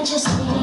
can't you see?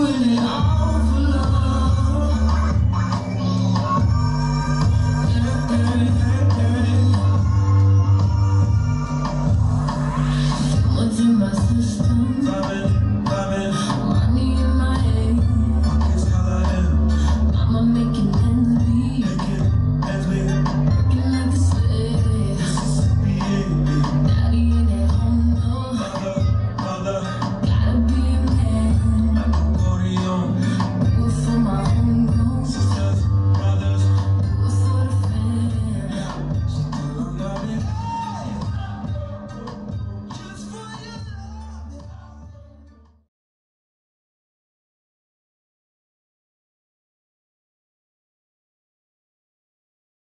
Oh. it all.